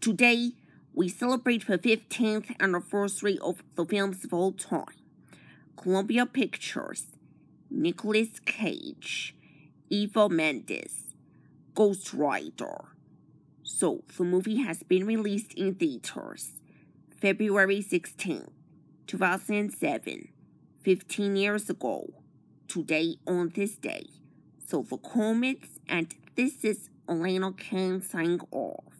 Today, we celebrate the 15th anniversary of the films of time. Columbia Pictures, Nicolas Cage, Eva Mendes, Ghost Rider. So, the movie has been released in theaters February 16, 2007, 15 years ago, today on this day. So, the comments, and this is Alaina Kane signing off.